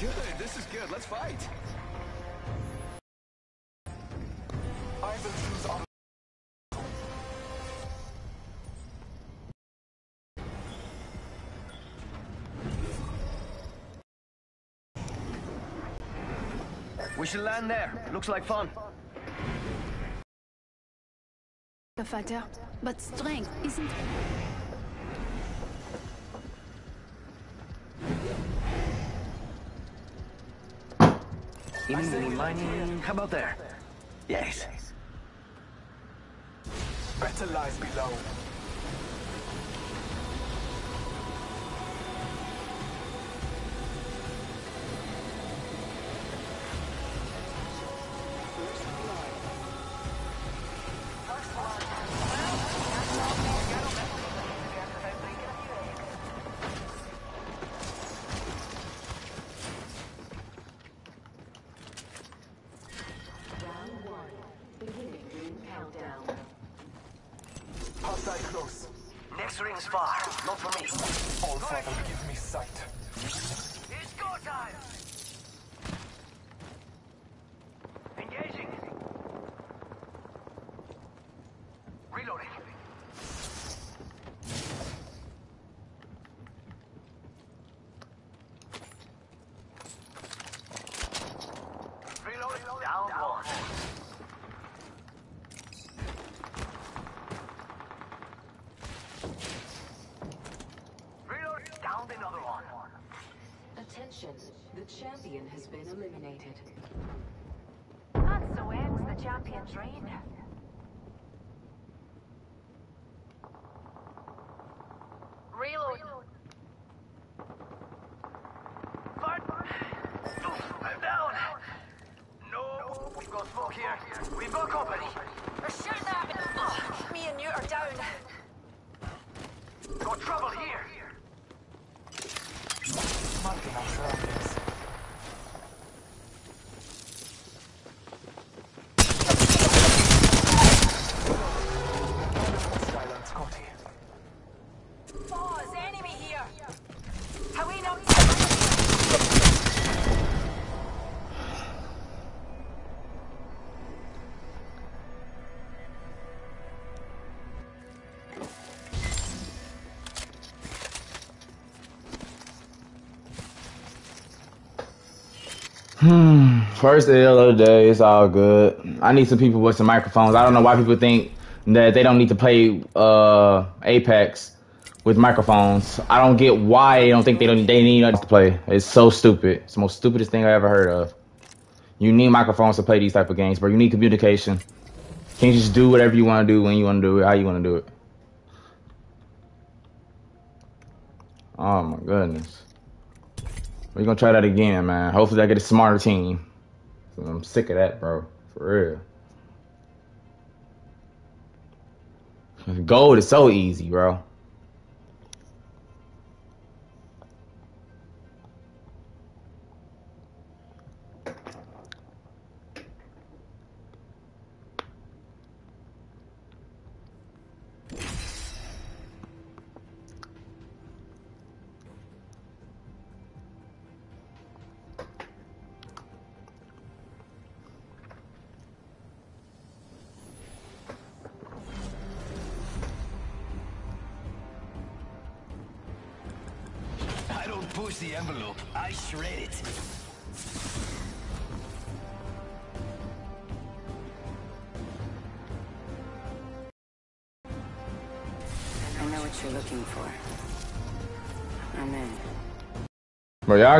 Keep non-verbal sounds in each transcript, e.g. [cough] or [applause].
Good, this is good. Let's fight. I will choose our We should land there. Looks like fun. A fighter, but strength isn't. Eeny, miny, how about there? Yes. better lies below. Champion has been eliminated. And so ends the champion's reign. Reload. Fire! Oof, I'm down! No! We've got smoke here. We've got company. First L of the day, it's all good. I need some people with some microphones. I don't know why people think that they don't need to play uh, Apex with microphones. I don't get why they don't think they don't they need us to play. It's so stupid. It's the most stupidest thing I ever heard of. You need microphones to play these type of games, bro. You need communication. Can't just do whatever you want to do when you want to do it, how you want to do it. Oh my goodness. We're gonna try that again, man. Hopefully I get a smarter team. I'm sick of that, bro. For real. Gold is so easy, bro.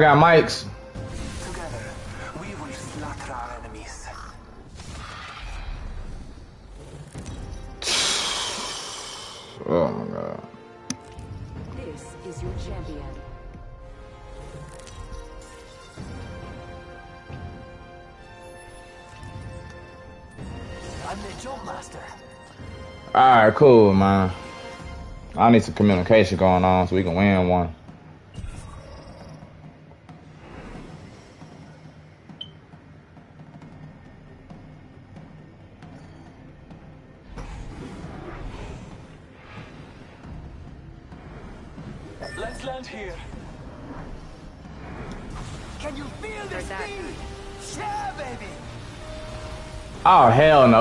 Y'all got mics. Together, we will slaughter our enemies. Oh my god. This is your champion. I'm the jump master. Alright, cool, man. I need some communication going on so we can win one.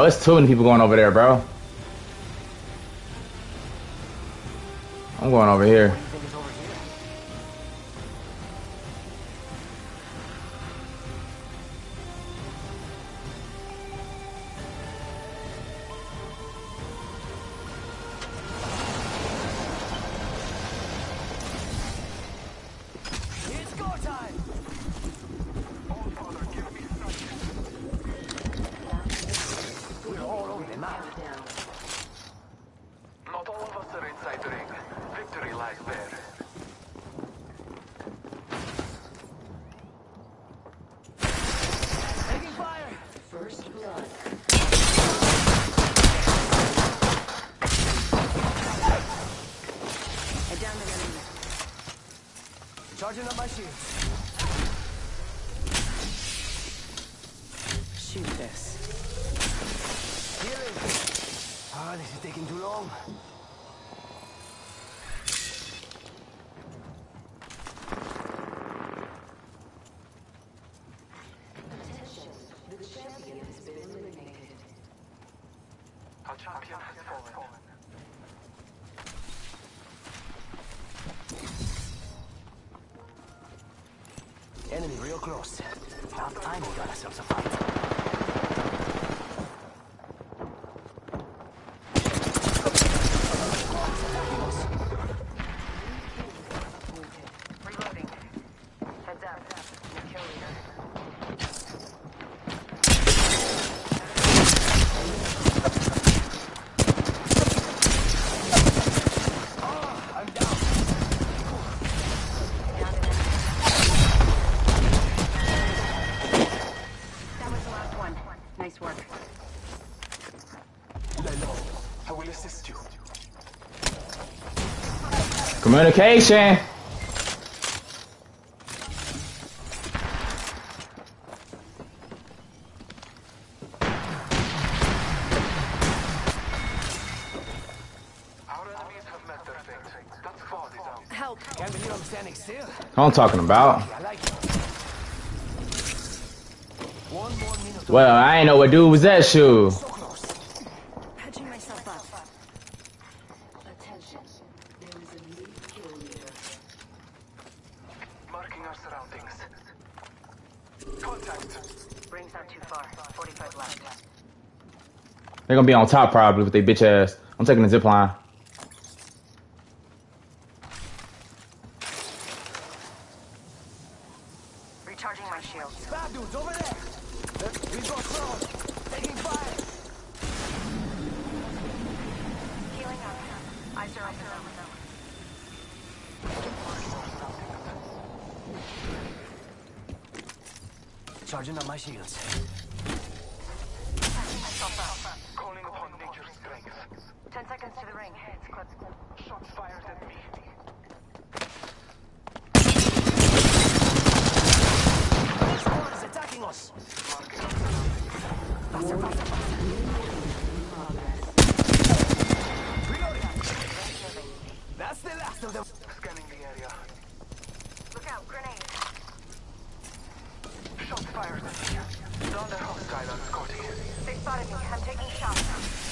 It's too many people going over there, bro. I'm going over here? Champion has fallen. Enemy real close. About time we got ourselves a fight. Reloading. Heads up. New kill leader. I'm down. Down to them. That was the last one. Nice work. Lelo, I will assist you. Communication. Our enemies have met their fate. That squad is out. Help! Can't believe I'm standing still. What I'm talking about. I like it. One more minute. Well, I ain't know what dude was that shoe. So close. Patching myself up. Attention. There is a new kill leader. Marking our surroundings. Contact. Rings not too far. 45 left. Gonna be on top probably with their bitch ass. I'm taking the zip line. Recharging my shields. Bad dudes over there. Let's- We got thrown. Taking fire. Healing up. Eyes are open. Charging up my shields. Calling upon nature's strength. 10 seconds to the ring. It's close. Shots fired at me. Squad is attacking us. Faster, faster, faster. Reloading. That's the last of them. Scanning the area. Look out. Grenade. Shots fired at me. Down hostile on Scotty. They spotted me. I'm taking shots.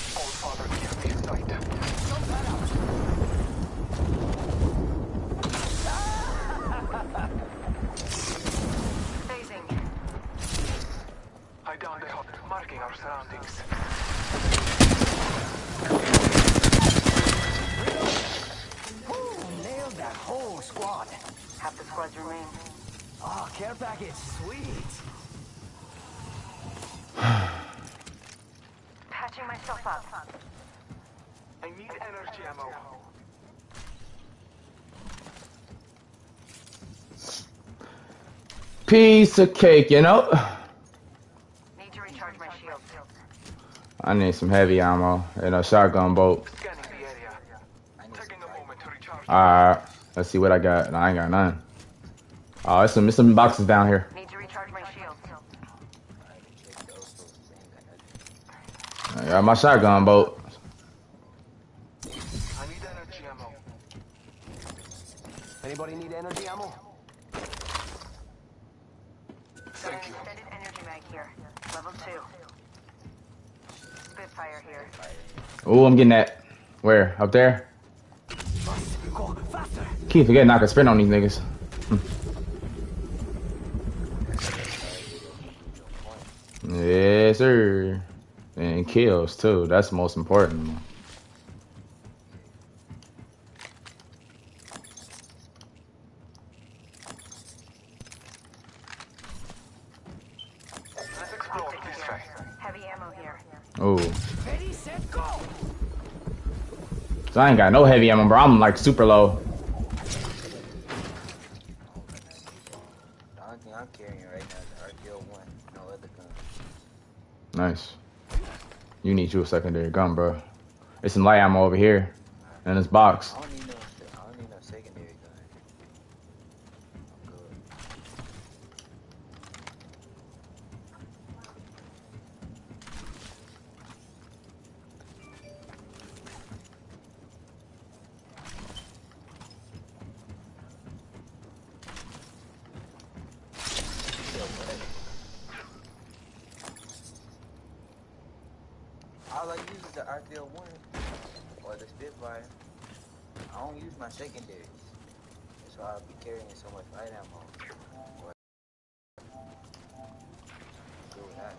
Whole squad. Half the squads remain. Oh, care package. Sweet. Patching myself up. I need energy ammo. Piece of cake, you know. Need to recharge my shields. I need some heavy ammo and a shotgun bolt. Scanning the area. Taking a moment to recharge. Alright, let's see what I got. No, I ain't got none. Oh, there's some, there's some boxes down here. Need to recharge my shields. I got my shotgun bolt. I need energy ammo. Anybody need energy ammo? here. Level two. Spitfire here. Oh, I'm getting that. Where? Up there? Go faster. Keep forgetting I can spin on these niggas. Hmm. yes, sir. And kills too. That's the most important. Let's explore this way. Heavy ammo here. Oh, Ready, set, go. so I ain't got no heavy ammo, bro. I'm like super low. The only thing I'm carrying right now is the RPO-1. No other gun. Nice. You need you a secondary gun, bro. It's some light ammo over here in this box. I don't need no. I don't need no secondary gun. I'm good. All I use is the RPO-1 or the Spitfire. I don't use my secondaries. That's why I'll be carrying so much light ammo. With that.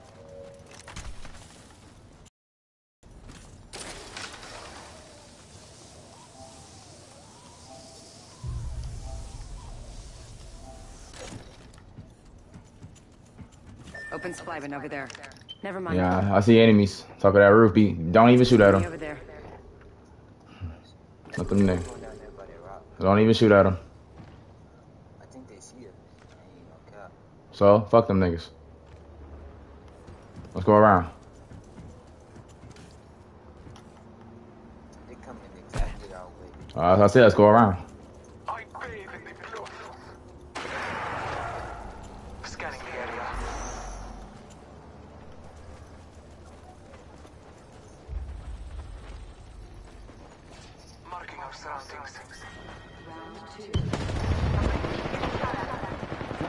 Open supply bin over there. Never mind. Yeah, I see enemies. Top of that roof. Be don't even shoot at them. over there. Let them there. Going down there by that rock. Don't even shoot at them. I think they see us. I ain't no cap. So fuck them niggas. Let's go around. They coming exactly our way. Uh, as I said, let's go around. I bathe in the blood. Scanning the area. Marking our surroundings. Round two. You're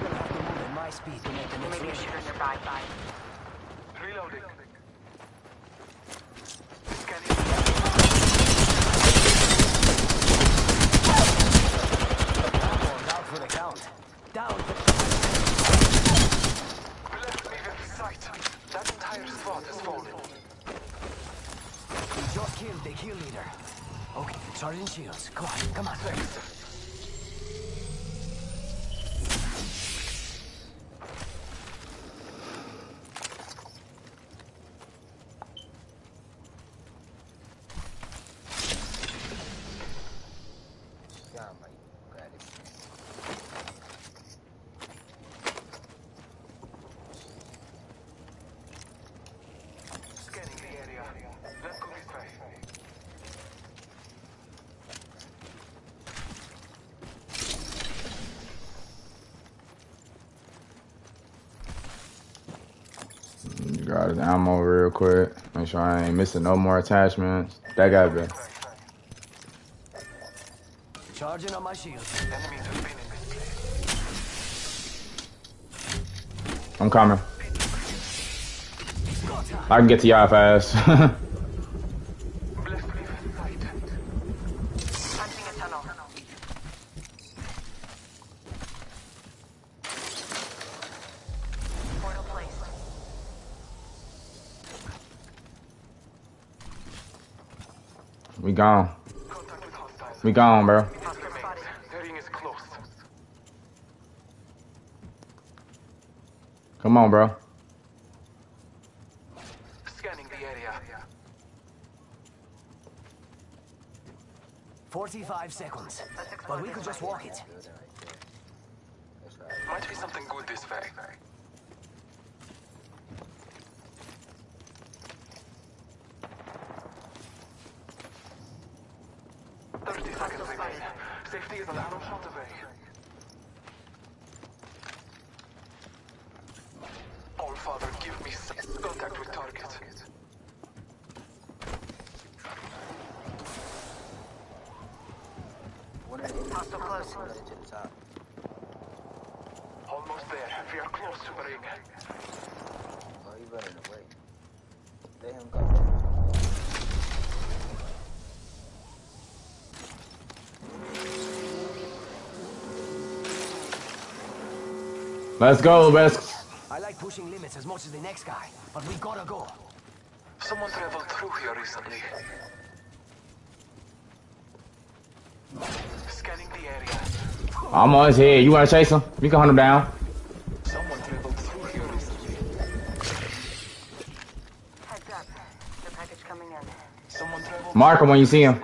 gonna have to move at my speed to make the next Maybe a ring. shooter nearby. Reloading. Scanning. Down for the count. Down. Left me with sight. That entire squad has fallen. We just killed the kill leader. Okay, Sergeant Shields. Come on, come on. God, my grab it. Scanning the area. Let's go this way. Grab the ammo real quick. Make sure I ain't missing no more attachments. That guy be. Charging on my shields. Enemies have been in this place. I'm coming. I can get to y'all fast. Left me with we gone. Contact with. We gone, bro. Hostile spotted. The ring is close. Come on, bro. Scanning the area. 45 seconds. But we could just walk it. Building right there. That's right. Might be something good this way. Thirty seconds remain. Safety is an arrow shot away. All Father, give me s- contact with target. One of them Hostile close. one of them to the top. Almost there. We are close to the ring. running away. Let him go. Let's go, let's. I like pushing limits as much as the next guy, but we gotta go. Someone traveled through here recently. Scanning the area. I'm on his head. You wanna chase him? We can hunt him down. Someone traveled through here recently. Heads up. The package coming in. Someone traveled. Mark him when you see him.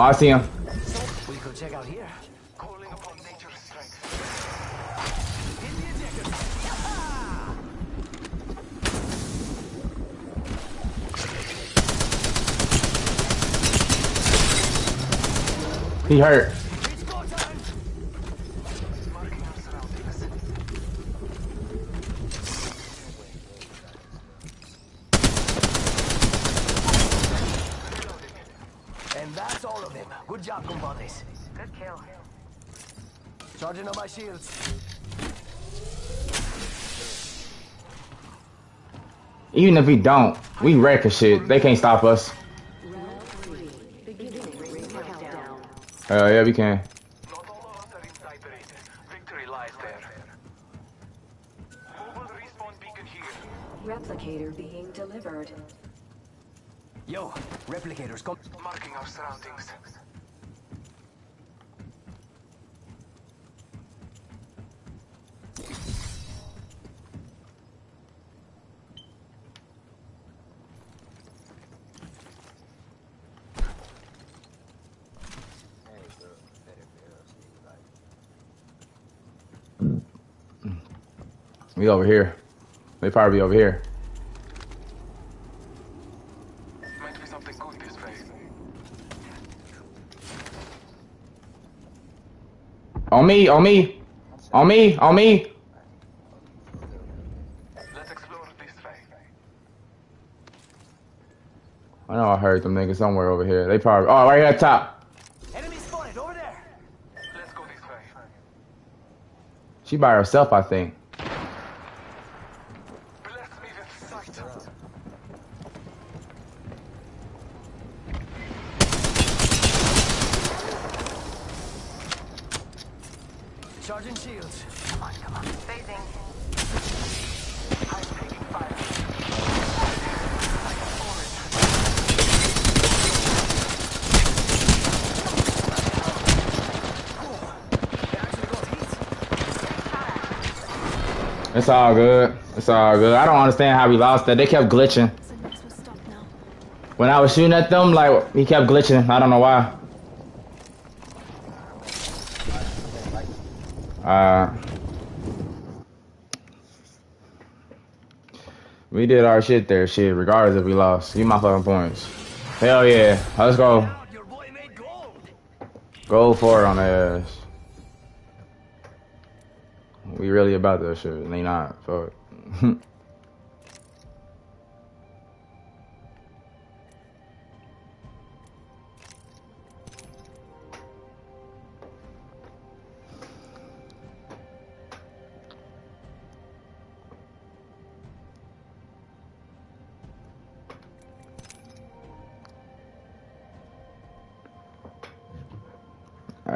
Oh, I see him. We could check out here. Calling upon nature's strength. He hurt. It's go time! Marking our surroundings. And that's all of them. Good job, compadres. Good kill. Charging on my shields. Even if we don't, we wreck a shit. They can't stop us. Round three. Beginning ring countdown. Hell yeah, we can. Not all of us are inside the ring. Victory lies there. Mobile respawn beacon here. Replicator being delivered. Yo, replicators, come. Marking our surroundings. We over here. They probably be over here. Might be something good this way. On me, on me, on me, on me. Let's explore this way. I know I heard them niggas somewhere over here. They probably. Oh, right here at top. Enemy spotted over there. Let's go this way. She by herself, I think. Bless me with sight. Charging shields. Phasing. I'm taking fire. They actually got hit. It's all good. It's all good. I don't understand how we lost that. They kept glitching. When I was shooting at them, like he kept glitching. I don't know why. Uh, we did our shit there, shit. Regardless if we lost, give my fucking points. Hell yeah, let's go. Go for it on the ass. About that shit. They not. Fuck. [laughs]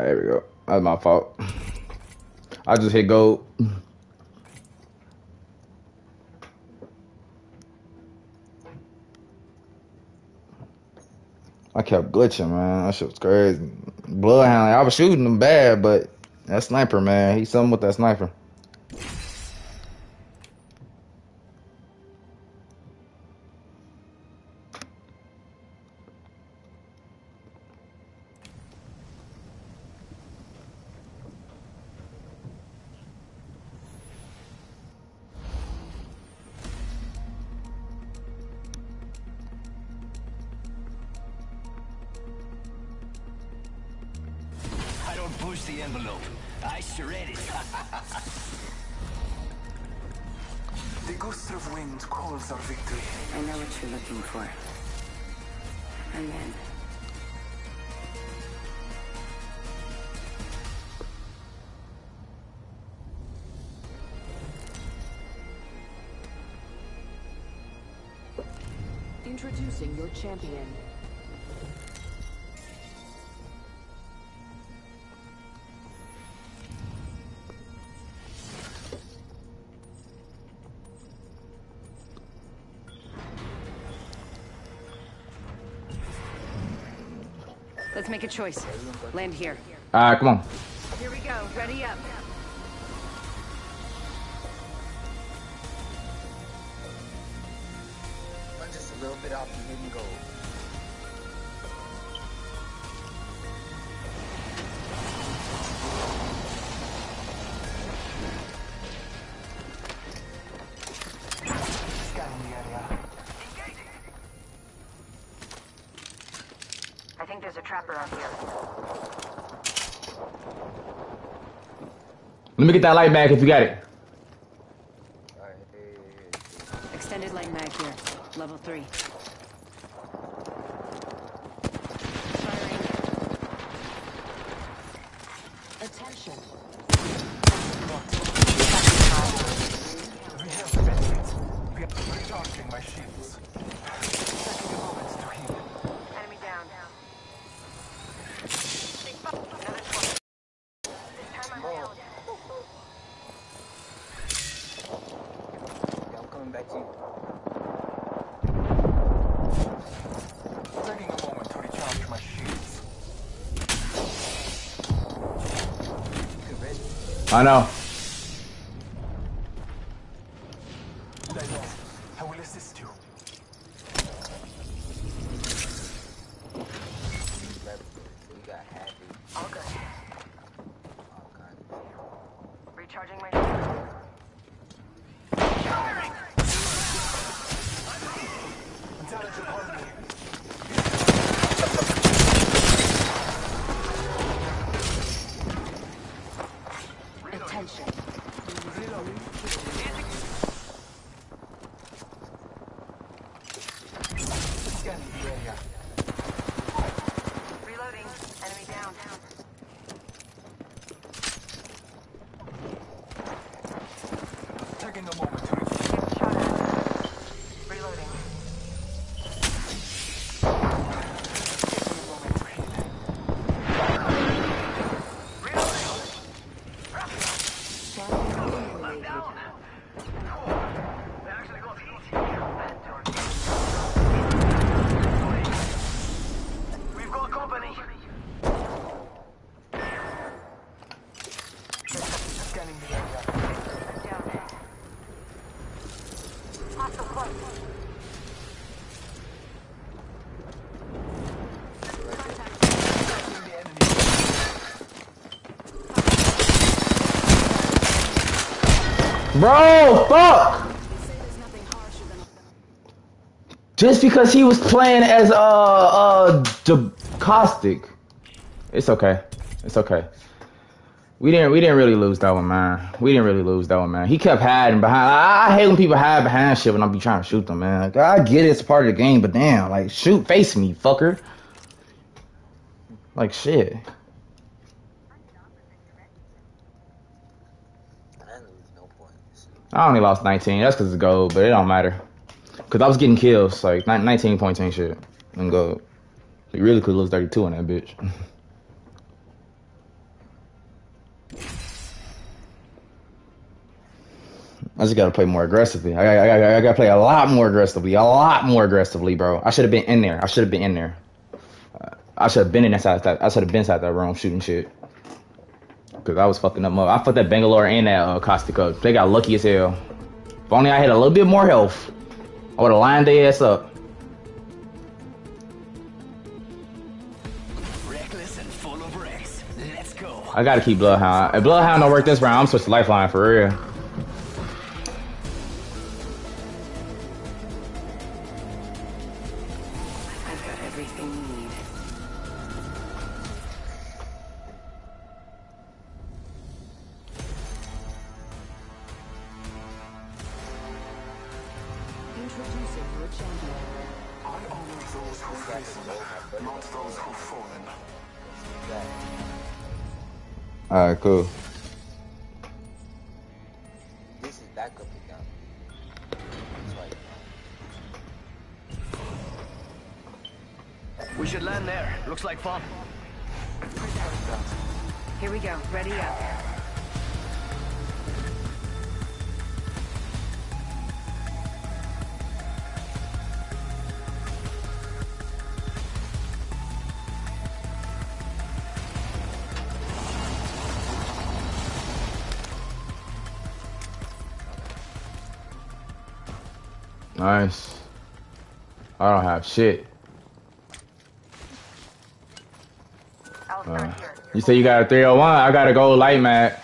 There we go. That's my fault. [laughs] I just hit gold. Kept glitching, man. That shit was crazy. Bloodhound, I was shooting him bad, but that sniper, man, he's something with that sniper. Push the envelope. I surrendered. [laughs] the ghost of wind calls our victory. I know what you're looking for. I'm in. Introducing your champion. Make a choice. Land here. All right, come on. Let me get that light back if you got it. Alright, here, here, here. Extended light mag here. Level three. Firing. Attention. We have the benefits. We are recharging my shields. Taking a moment to heal. Enemy down. Another squad. This time I'm down. Yeah, I'm coming back to you. Taking a moment to recharge my shields. You can rest. I know. Lie low. I will assist you. Grab it. We got happy. All good. All kinds of Recharging my shield. Intelligent upon me. Attention. Reloading. Scanning the area. Reloading. Enemy down. Taking a moment to recharge. Getting shot at. Reloading. Taking a moment to heal. I'm down. They actually got heat. We've got company. Scanning the area. Down. Hostile close. Scanning the enemy. Bro, fuck! Just because he was playing as uh uh the caustic. It's okay. It's okay. We didn't we didn't really lose that one, man. We didn't really lose that one, man. He kept hiding behind. I, I hate when people hide behind shit when I be trying to shoot them, man. Like, I get it, it's part of the game, but damn, like shoot, face me, fucker. Like shit. I lose no points. I only lost 19. That's because it's gold, but it don't matter. Because I was getting kills. Like, ni- 19 points ain't shit. And gold. You really could lose 32 on that bitch. [laughs] I just gotta play more aggressively. I, I, I, I gotta play a lot more aggressively. A lot more aggressively, bro. I should have been in there. I should have been in there. I should have been in that. I should have been inside that room shooting shit. Cause I was fucking them up. I fucked that Bangalore and that uh, up. They got lucky as hell. If only I had a little bit more health, I would have lined their ass up. Reckless and full of wrecks. Let's go. I gotta keep Bloodhound. If Bloodhound don't work this round, I'm switching Lifeline for real. All right, cool. This is backup account. We should land there. Looks like fun. Here we go. Ready up. I don't have shit. Uh, you say you got a 301. I got a gold light, Matt.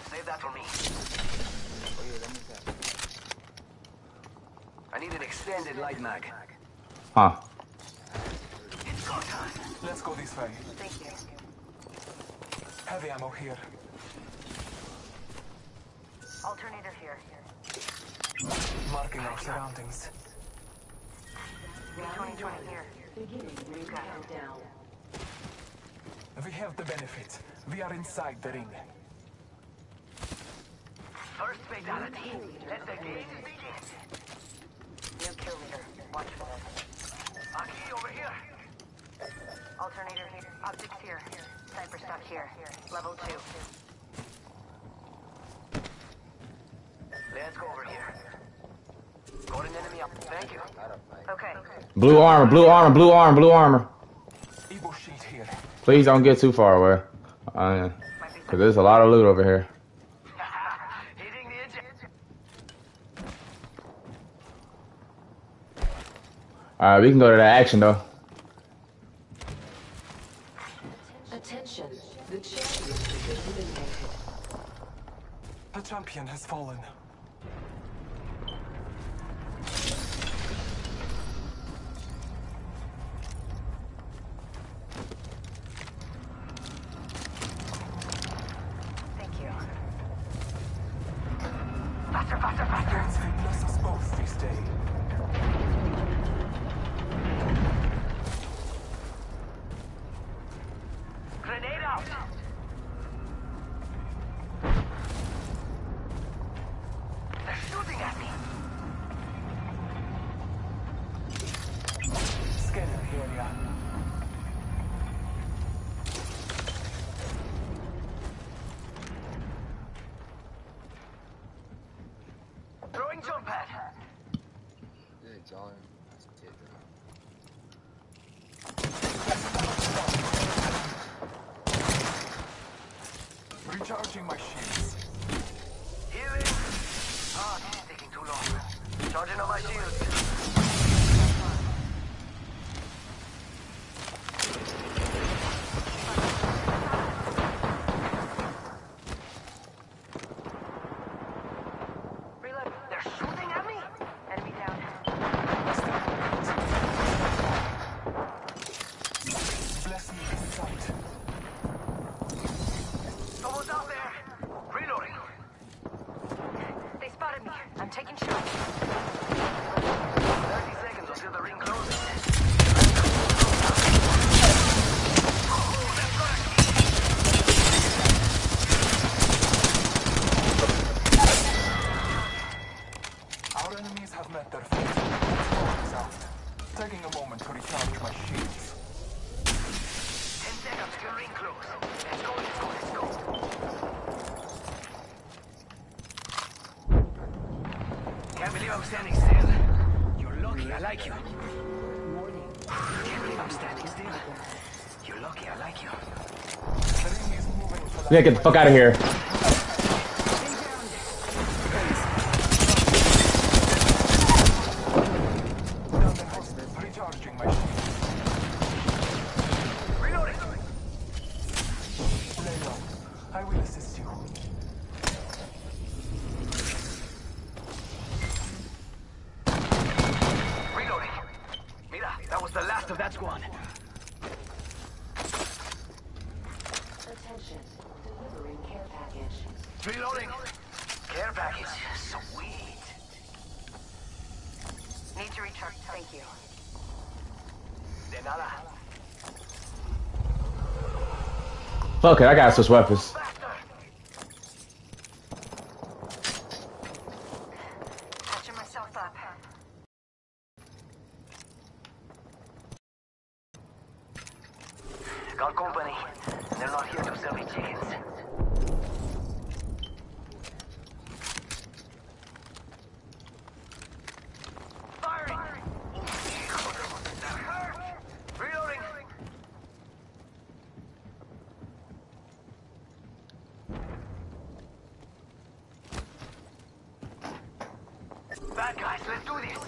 Blue armor, blue armor, blue armor, blue armor. Please don't get too far away. Uh, Cause there's a lot of loot over here. [laughs] Alright, we can go to that action though. Deploying jump pad. Yeah, John. Recharging my shields. Healing. Ah, oh, this is taking too long. Charging up my shields. Yeah, get the fuck out of here. Okay, I got some weapons. Do this!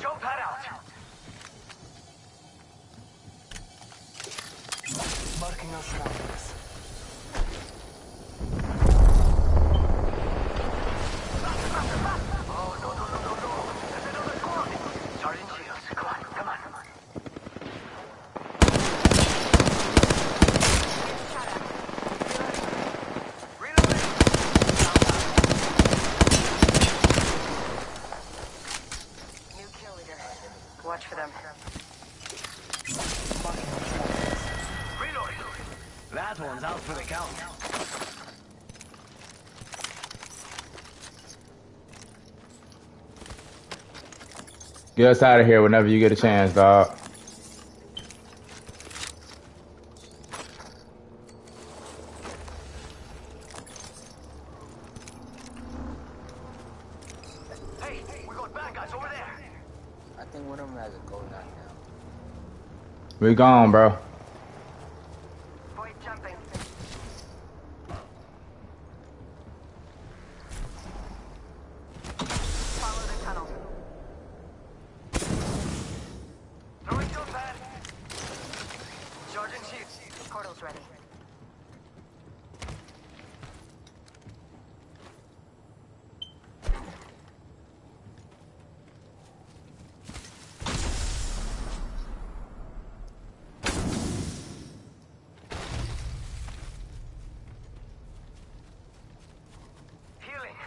Jump pad out! Marking our surroundings. Oh, no, no, no, no, no! There's another squad! Sergeant Shields, come on, come on. Reloading! New kill leader. Watch for them. Reloading! That one's out for the count. Get us out of here whenever you get a chance, dog. Hey, we got bad guys over there! I think one of them has a gold knockdown. We gone, bro. Void jumping. Follow the tunnel. Throwing jump pad! Sergeant Shields. Portal's ready. Healing.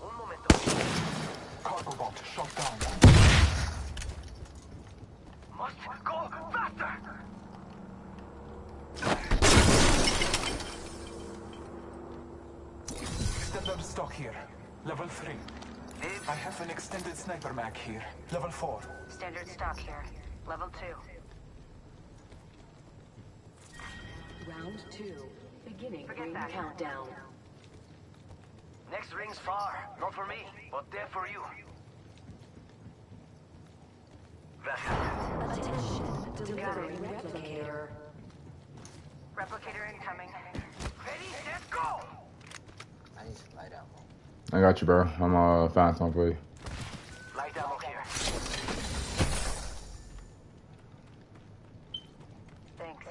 Un momento. Cargo bot shot down. Must go faster! Extended stock here. Level 3. I have an extended sniper mag here. Level 4. Standard stock here. Level 2. Round two. Beginning Forget ring that. countdown. Next ring's far. Not for me, but there for you. Gracias. Attention. Delivering replicator. Replicator incoming. Ready, set, go! I need some light ammo. I got you, bro. I'm uh find something for you. Light ammo here. Thanks.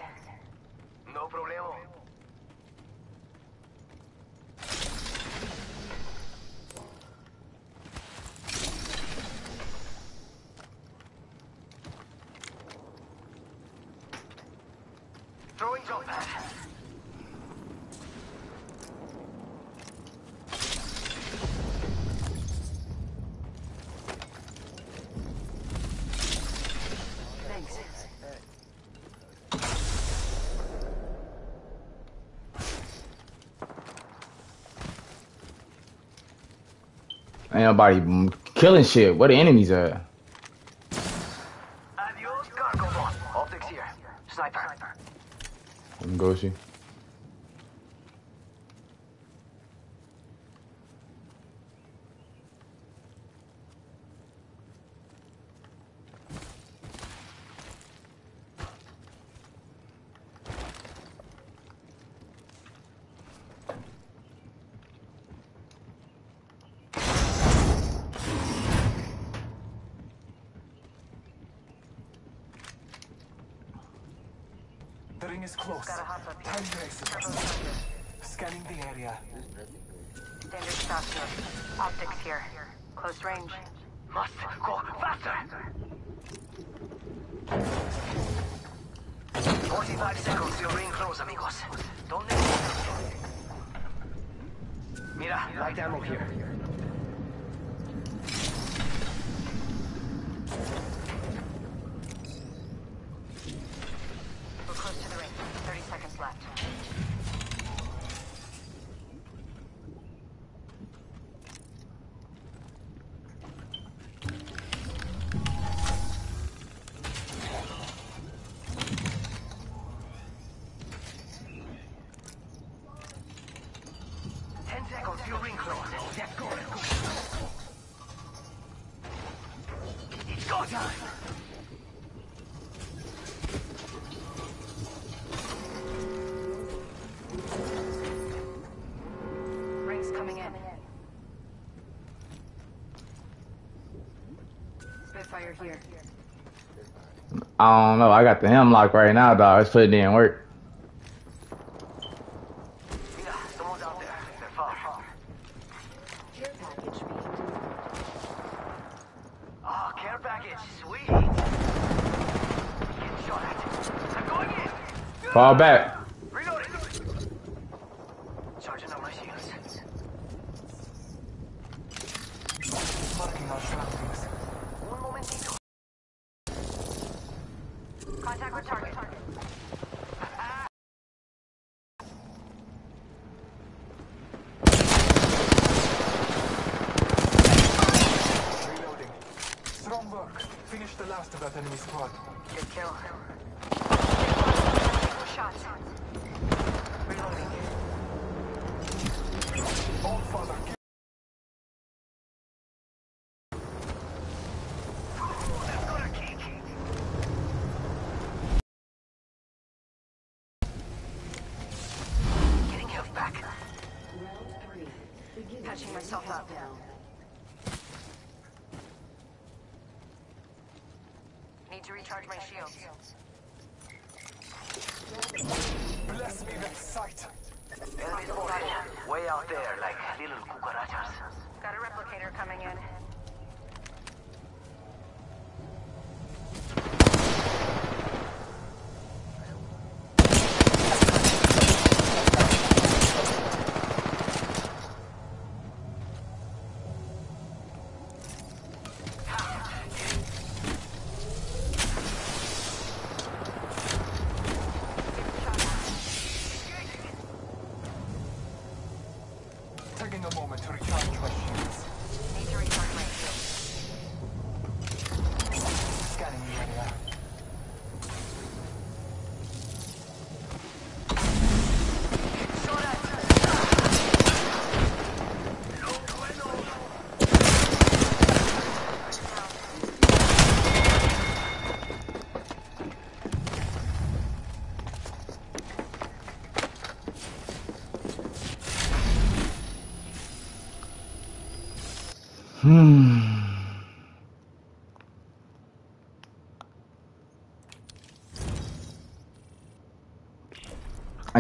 No problemo. Throwing jump pad. Thanks. Ain't nobody killing shit. Where the enemies at? Adios, cargo bot. Optics here. Sniper. Let me I don't know. I got the Hemlok right now, dog. It's putting in work. Mira, someone's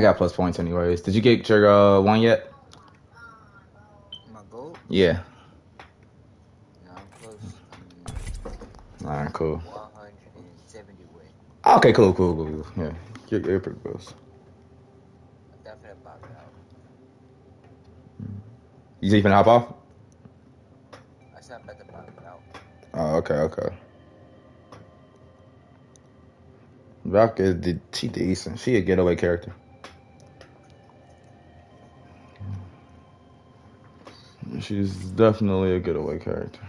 got plus points anyways. Did you get your uh, one yet? My goal? Yeah. No, Alright, cool. 170. Okay, cool, cool, cool. cool. Yeah, you're, you're pretty close. I'm definitely about it out. You even hop off? I said I'm about pop it out. Oh, okay, okay. Valk is the, she decent. She a getaway character. She's definitely a getaway character.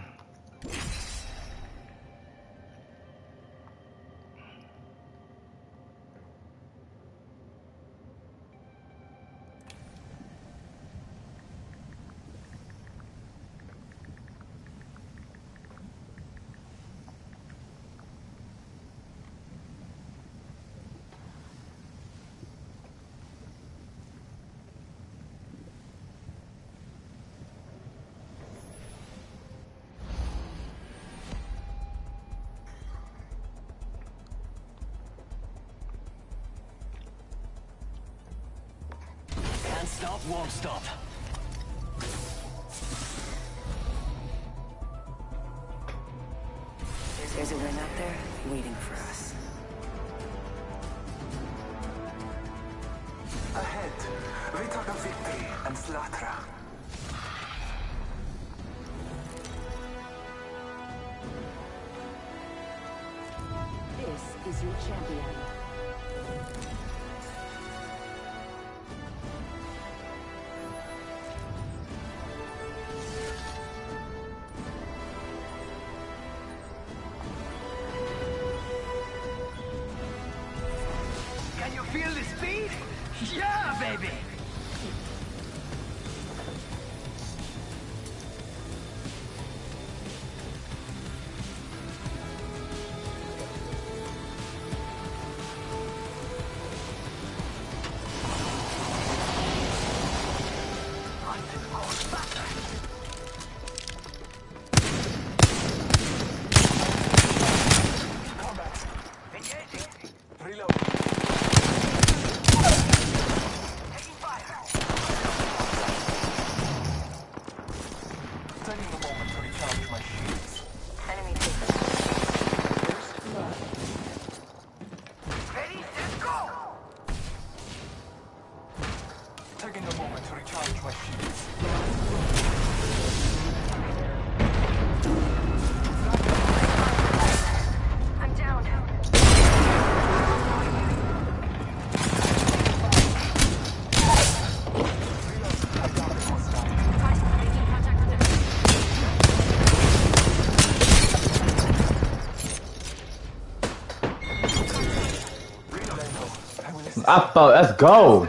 Let's go.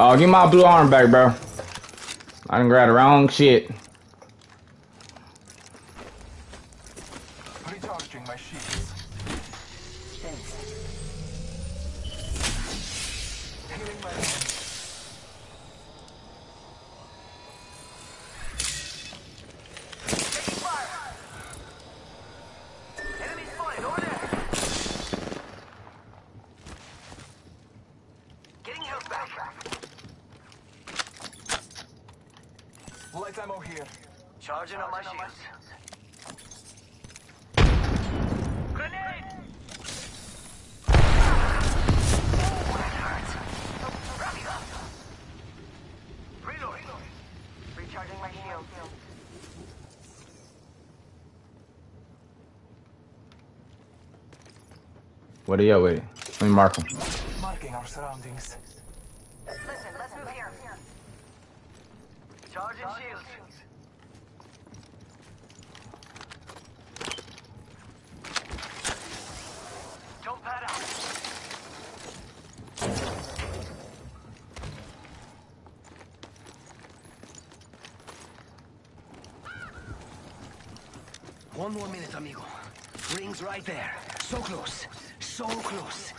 Oh, give my blue arm back, bro. I done grabbed the wrong shit. Recharging my shields. Thanks. Healing my Taking fire! Enemy spotted over there! Getting health back. light ammo here. Charging on my shields. Grenade! Oh, that hurts. Wrap it up. Reload. Recharging my shield. What are you at with it? Let me mark him. Marking our surroundings. Listen, let's move here. Charging shields. Jump pad out. One more minute, amigo. Rings right there. So close. So close.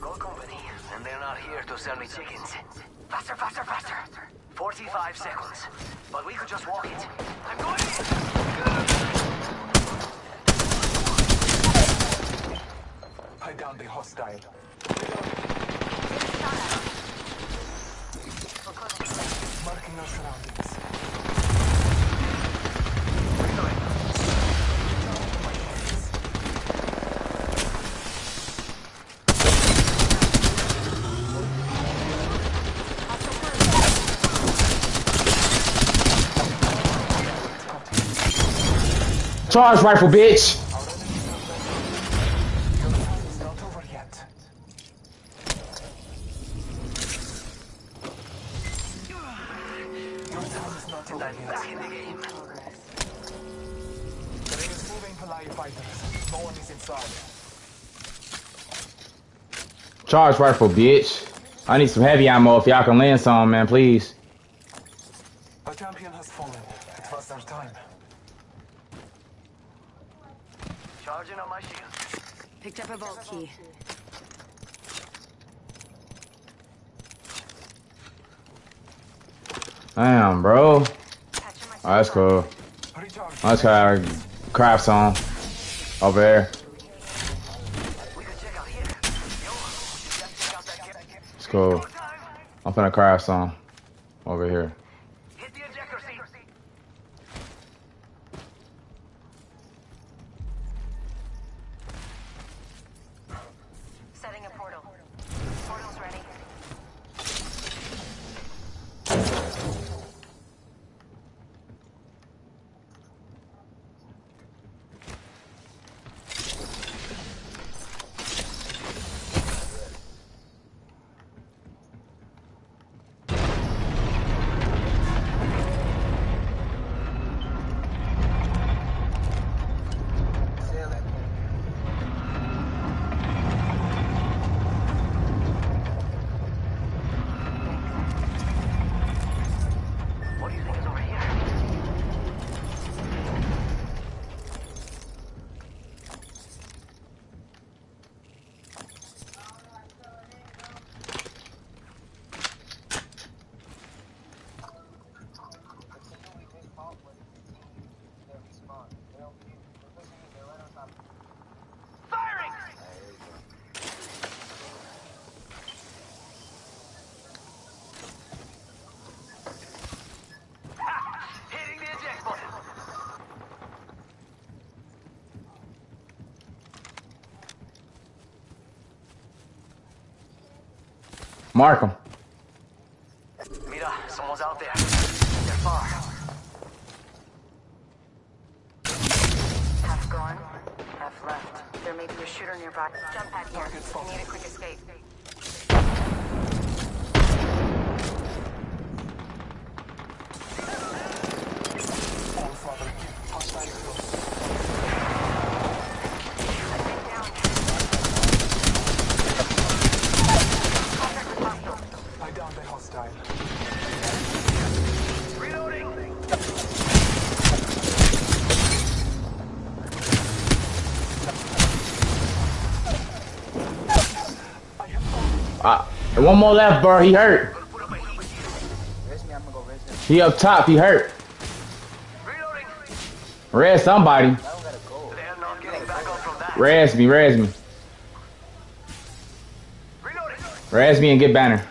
Gold company, and they're not here to sell me chickens. Faster, faster, faster. 45 seconds. But we could just walk it. I'm going I downed the hostile. Marking our surroundings. Charge rifle, bitch. Your time is not over yet. Your time is not over I'm yet. back in the game. The ring is moving for live fighters. No one is inside. Charge rifle, bitch. I need some heavy ammo if y'all can land some, man, please. A champion has fallen. It was their time. Charging on my shield. Picked up a vault key. Damn, bro. Oh, that's cool. Recharge. Let's try our craft song over there. We could check out here. Yo, you guys check out that kid. It's cool. I'm finna craft song over here. Hit the ejector seat. Setting a portal. Portal's ready. Sell it. What do you think is over here? Continually this fault, but it continues to respawn. They don't get they're pushing you, they're right on top of you. Firing! Alright, here we go. Ha! Hitting the eject button. Mark them. Mira, someone's out there. They're far. Half gone, half left. There may be a shooter nearby. Jump here. I need a quick escape. And one more left, bro. He hurt. He up top. He hurt. Res somebody. Res me. Res me. Res me and get banner.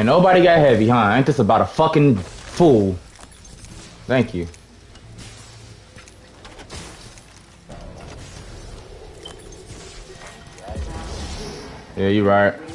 Ain't nobody got heavy, huh? Ain't this about a fucking fool? Thank you. Yeah, you're right.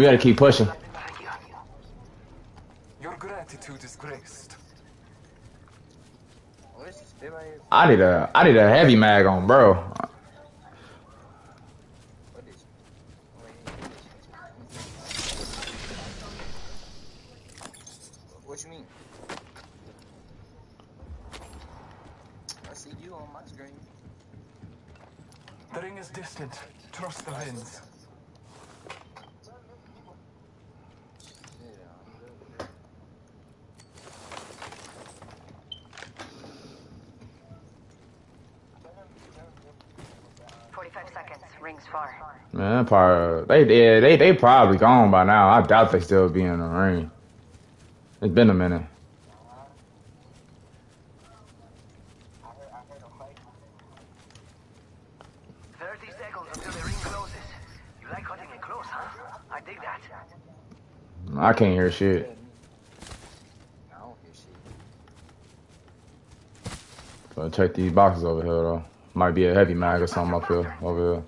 We gotta keep pushing. Your gratitude is graced. I need a I need a heavy mag on, bro. 45 seconds. Rings far. Man, probably, they, yeah, they, they probably gone by now. I doubt they still be in the ring. It's been a minute. I can't hear shit. Gonna check these boxes over here though might be a heavy mag or something up here over here.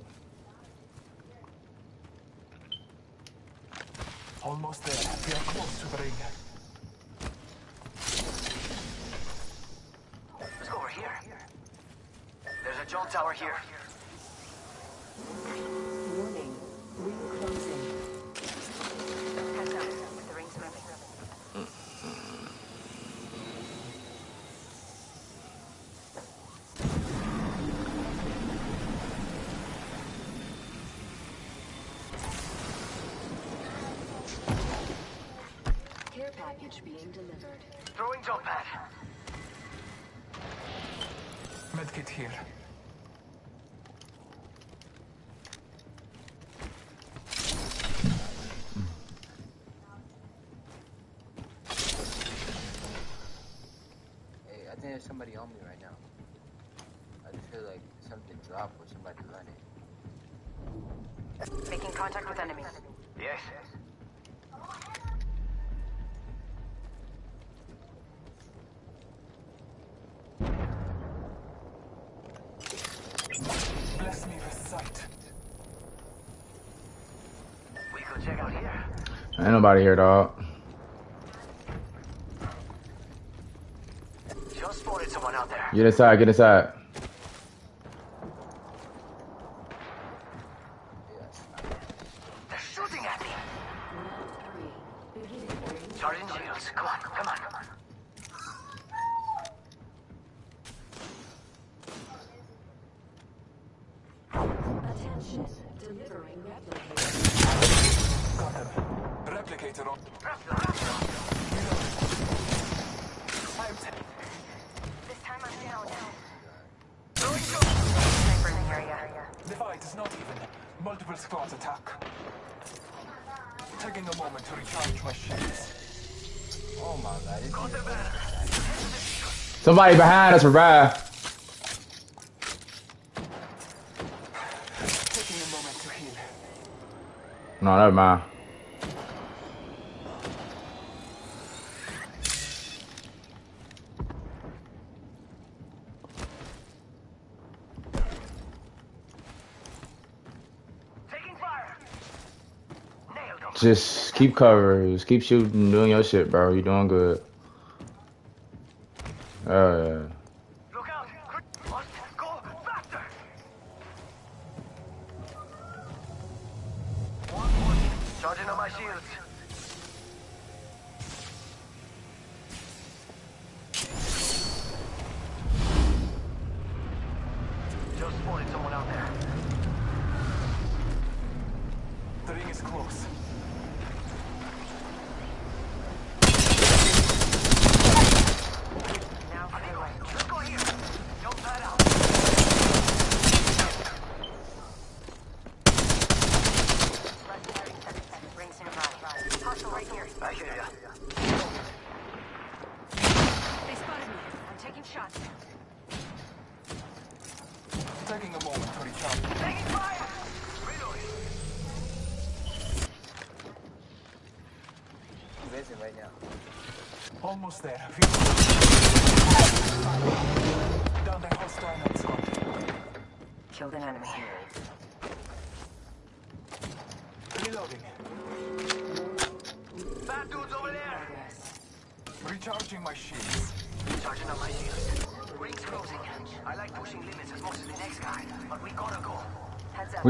nobody here, dog. Just spotted someone out there. Get inside, get inside. Somebody behind us, revive. No, never mind. Just keep covering, Just keep shooting, doing your shit, bro. You're doing good. Oh, yeah.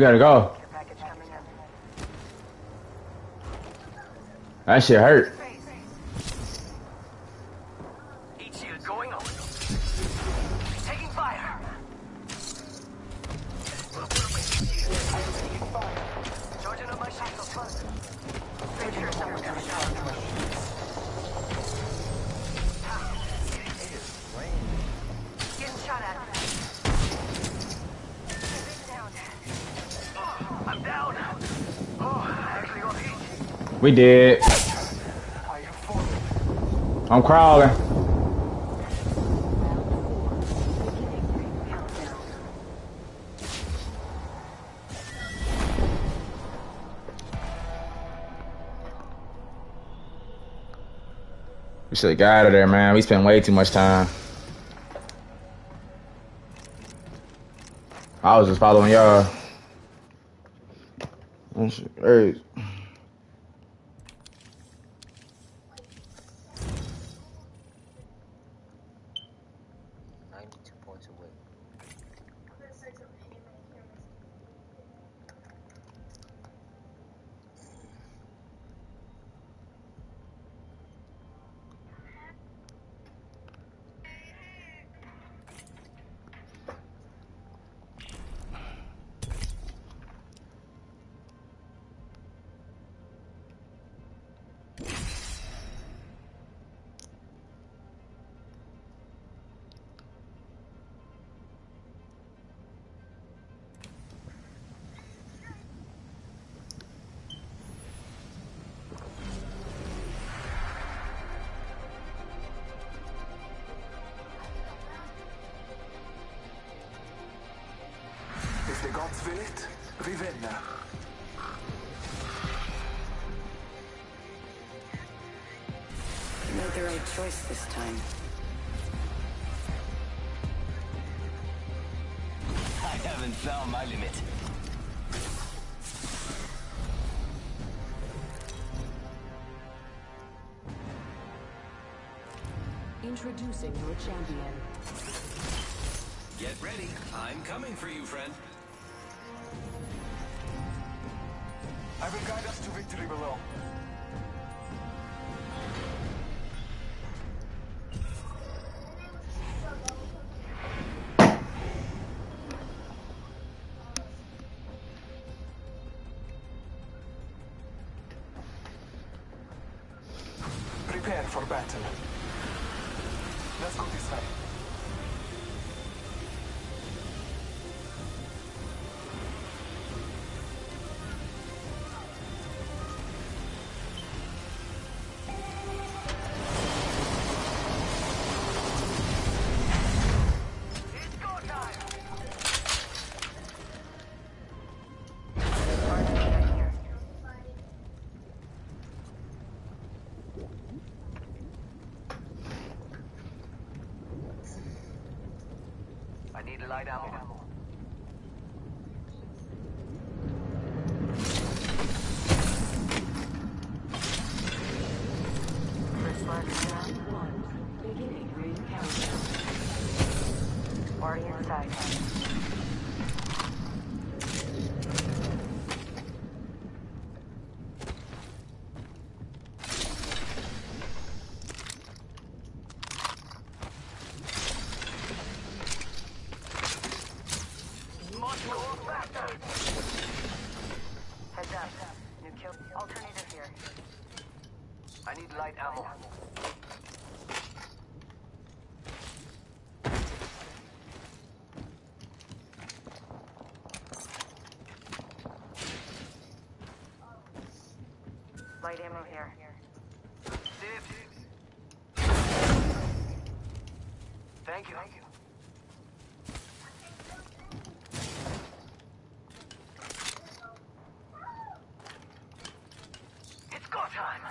Gotta go. That shit hurt. We did. I'm crawling. We should have got out of there, man. We spent way too much time. I was just following y'all. Introducing your champion. Get ready. I'm coming for you, friend. I will guide us to victory below. Prepare for battle. I need light ammo. First blood coming up. One. Beginning ring countdown. Already inside. Much more faster. Heads up. New kill. Alternator here. I need light ammo. Light ammo here. Dibs. Thank you. It's go time.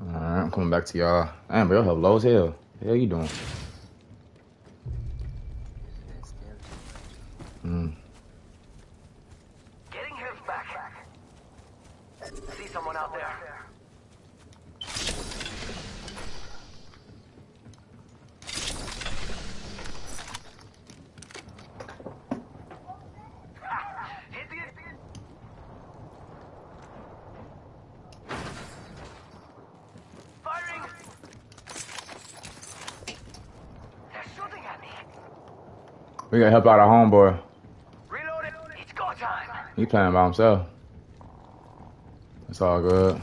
Alright, I'm coming back to y'all. Damn, bro, your health low as hell. The hell you doing? Mm. Getting health back. See someone out there. Ha! Hit the Firing! They're shooting at me. Gotta help out our homeboy. Reloading. It's go time. He playing by himself. It's all good.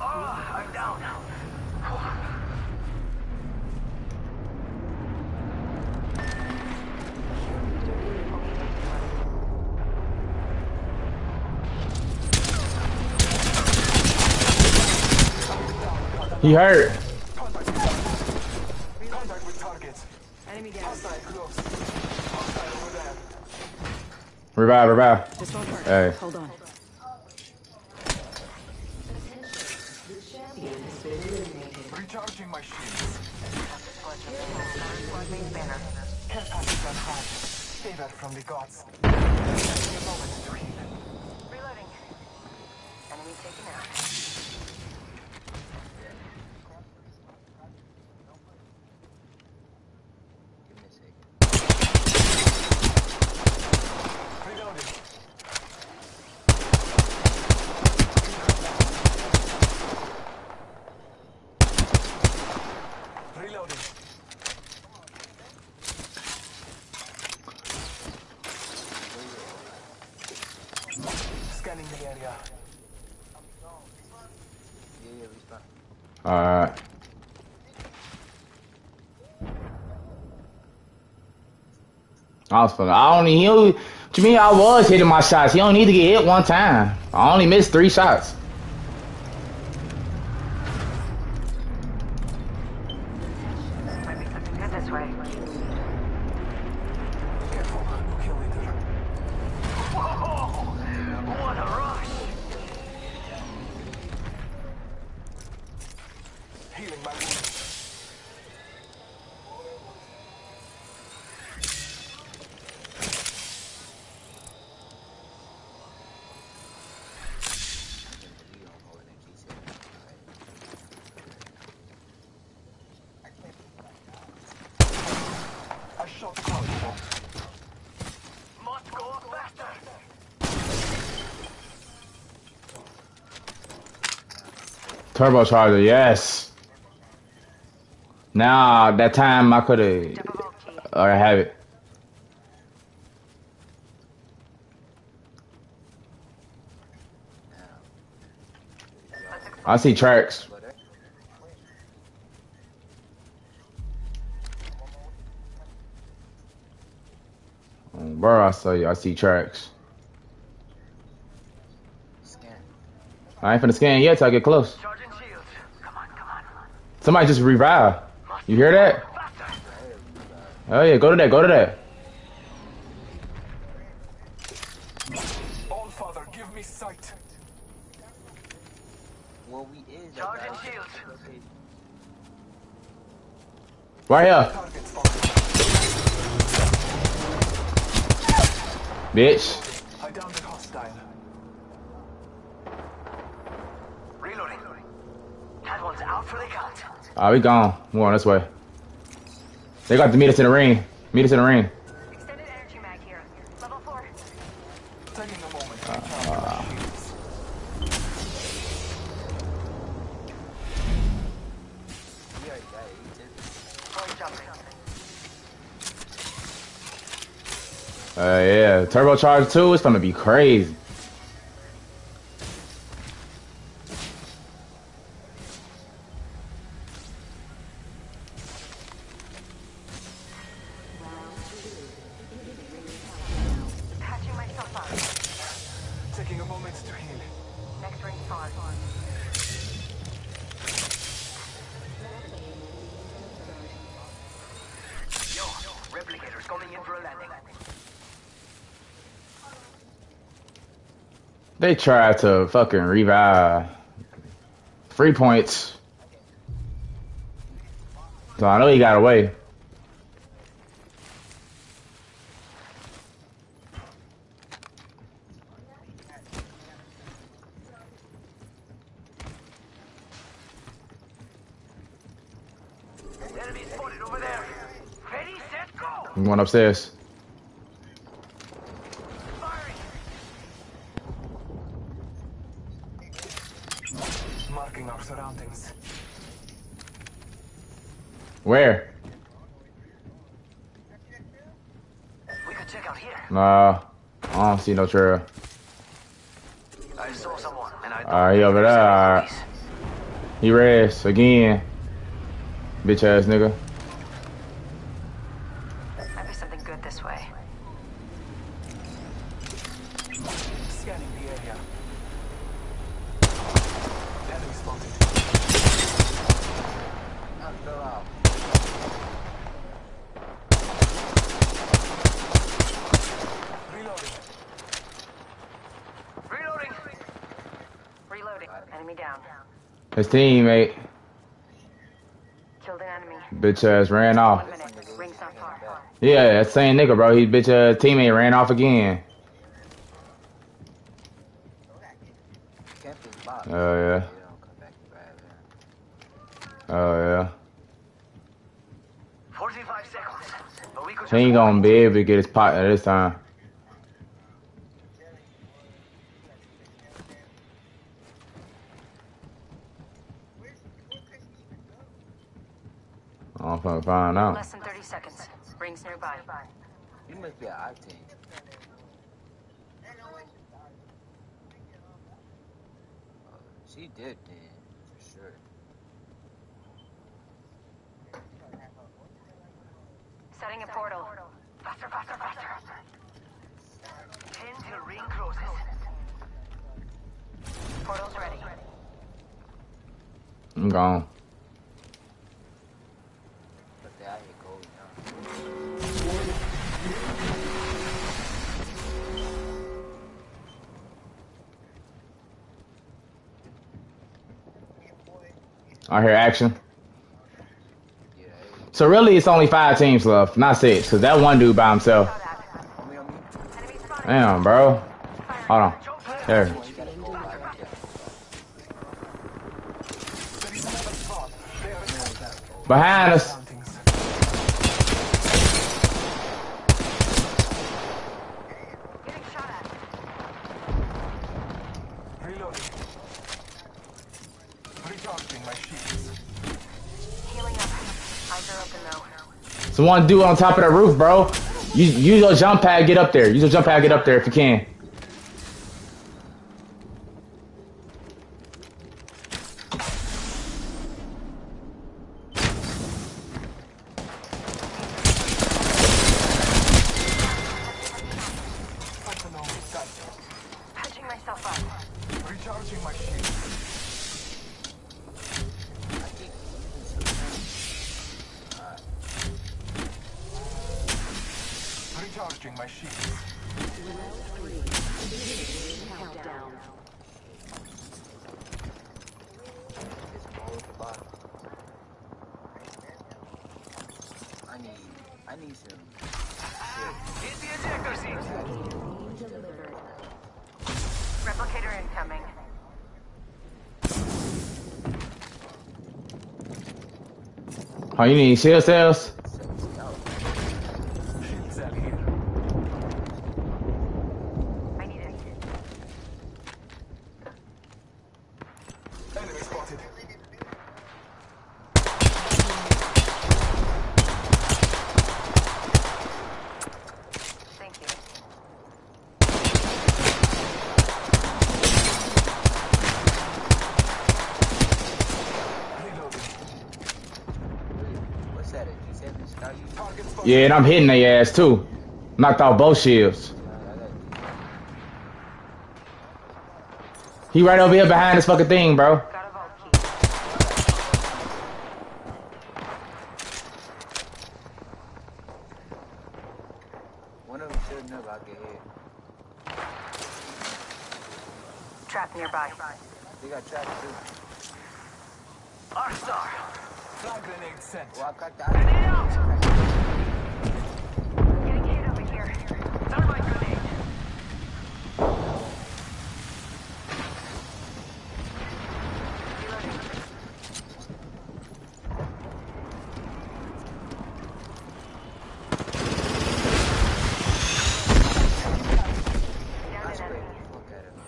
Oh, I'm down now. He hurt. Contact. Contact with targets. Enemy down. Hostile close. Hostile over there. Revive, revive. This won't hurt. Hey. Hold on. The champion has been eliminated. Recharging my shields. Squad main banner. Package on. Favor from the gods. Reloading. Enemy taken out. Give me a second. Reloading. Reloading. Scanning the area. Yeah, yeah, respawn. Alright. Fucking. I only. He, only- to me, I was hitting my shots. He don't need to get hit one time. I only missed three shots. Might be something good this way. Careful, no kill leader. Whoa! What a rush! Healing my wounds. We don't hold that key set. I shot the cloud ball. Must go faster! Turbocharger, yes. Now that time I could have. Jump a vault key. I have it. I see tracks. Go there. Bro, I saw you. I see tracks. Scan. I ain't finna scan yet till I get close. Charging shields. Come on, come on. Somebody just revive. You hear that? Oh yeah, go to that. Go to that. All father, give me sight. Well, we is at Charging the shields. location. Right here, bitch. I downed a hostile. Reloading. That one's out for the Ah, we gone. Move on this way. They got to meet us in the ring. Meet us in the ring. Extended energy mag here. Level four. Taking a moment to recharge my shields. We already got it. He took it. Fully jumping. Uh, yeah, turbocharge two. It's gonna be crazy. They tried to fucking revive. Free points. So I know he got away. Enemy spotted over there. Ready, set, go! I'm going upstairs. Firing! Marking our surroundings. Where? We could check out here. Nah, I don't see no trail. I saw someone, and I Alright, he over there. Alright. He rest again. Bitch ass nigga. Might be something good this way. Scanning the area. Enemy spotted. Knock her out. Reloading. Reloading! Reloading. Enemy down. His teammate, Killed an enemy. bitch ass ran off. One minute. Ring's not far. Yeah, that same nigga, bro. He bitch ass teammate ran off again. Camp is box. Oh yeah. They don't come back and grab it. Oh yeah. 45 seconds. But we could He ain't gonna be able to get his partner this time. I'm gonna find out. Less than 30 seconds. Rings nearby. You must be an octane. Uh, she did then, for sure. Setting a portal. Faster, faster, faster. 10 till ring closes. Portal's ready. I'm gone. I hear action. So really, it's only five teams left, not six, because that one dude by himself. Damn, bro. Hold on. There. Behind gotta go live. Yeah. There is another squad. They are Behind us. Mountains. Getting shot at. Reloading. Recharging my shields. Healing up. Eyes are open though. So one dude on top of the roof, bro. Use, use your jump pad, get up there. Use your jump pad, get up there if you can. Fight along with that. Patching myself up. Recharging my shields. I keep using some Alright. Recharging my shields. Countdown. This ball at the bottom. I need, I need some. Hit the ejector seat. Delivered. Replicator incoming. Oh, you need shield cells? Shield cell here. I need it. Enemy spotted. Thank you. Reloading. What's that? A G7 Scout you? Target spotted. Yeah, and I'm hitting their ass too. Knocked out both shields. He right over here behind this fucking thing, bro. Got a vault key. One of them shouldn't have I get hit. Trap nearby. They got trapped too. R-Star. Frag grenade sent. Well, I got the Grenade out. Getting hit over here. Thermite grenade. Reloading. Down I an sprayed enemy. the fuck out of him.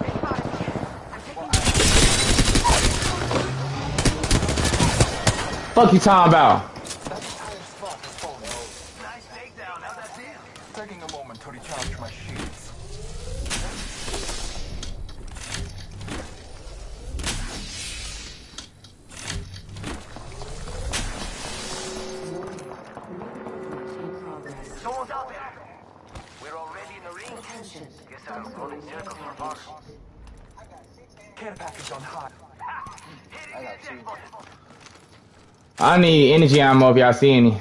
They spotted me. I'm taking Fuck you talking about? I need energy ammo if y'all see any.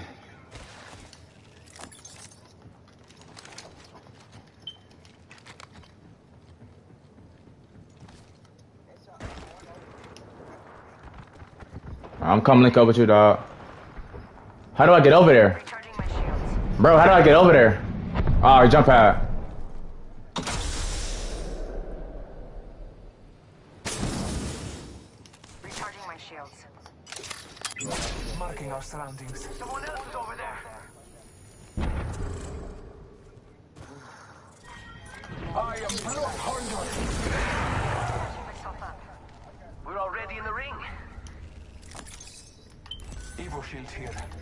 I'm coming link up with you, dog. How do I get over there? Bro, how do I get over there? Oh, jump pad.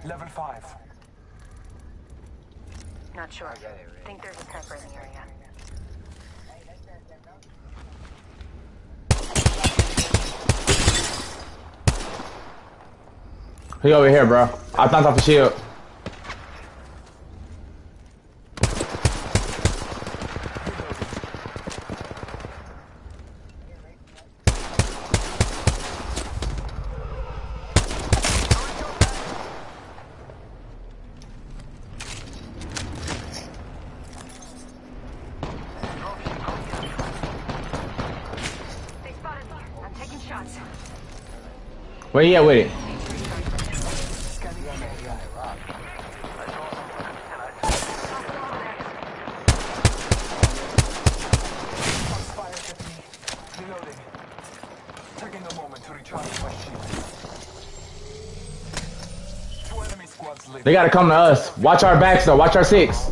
Level 5. Not sure. Oh, got it. Think there's a sniper in the area. He over here, bro. I found off the shield. They spotted me. I'm taking shots. Where you at with it? Shots fired at me. Reloading. Taking a moment to recharge my shield. Two enemy squads live. They gotta come to us. Watch our backs though. Watch our six.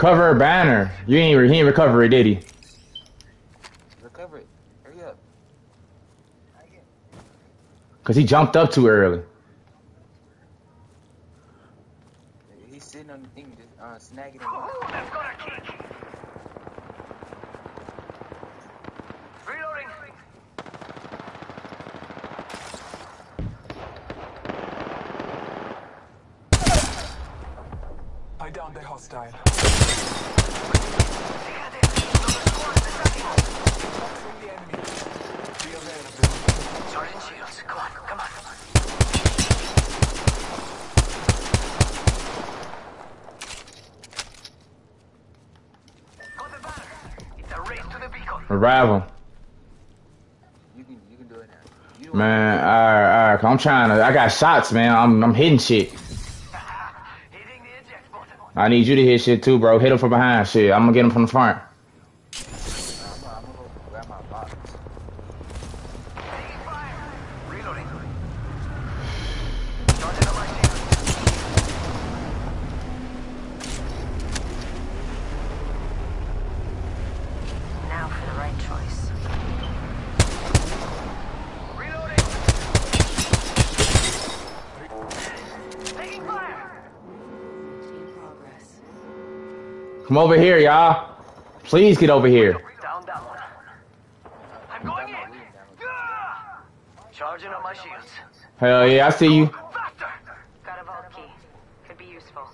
Recover banner. You ain't he ain't recover it, did he? recover it. Hurry up. Cause he jumped up too early. He's sitting on the thing, just uh, snagging it. Ooh, that's got a kick. Reloading. I downed a hostile. Fíjate, another squad is attacking us. From the enemy. Be aware of them. Sergeant Shields, come on, come on, come on. Got the banner. It's a race to the beacon. Revive him. You can, you can do it now. Man, alright, alright. I'm trying to I got shots, man. I'm I'm hitting shit. I need you to hit shit too, bro. Hit him from behind shit. I'm gonna get him from the front. I'm, gonna- I'm gonna go grab my box. Taking fire. Reloading. Charging on my shield. Now for the right choice. Reloading. Taking fire. In progress. Come over here, y'all. Please get over here. Down that one. I'm going in. Charging on my shields. Hell yeah, I see you. Got a vault key. Could be useful.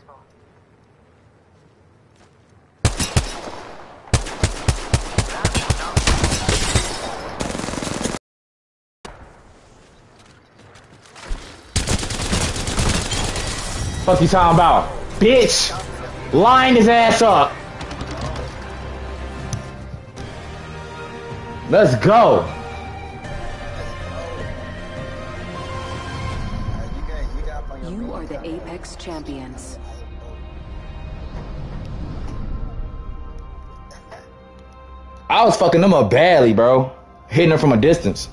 Fuck you talking about? Bitch! Line his ass up! Let's go! You got, you got up on your You main are the. Apex champions. I was fucking them up badly, bro. Hitting her from a distance.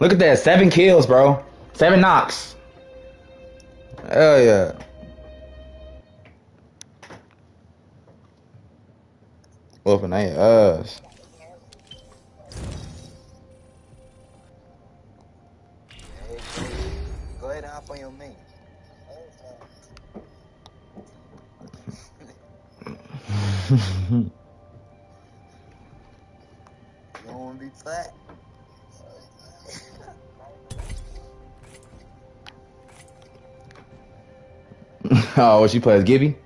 Look at that, seven kills, bro. Seven knocks. Hell yeah. Whooping their ass. Go ahead and hop on your main. [laughs] You don't want to be fat? [laughs] oh, what she plays Gibby?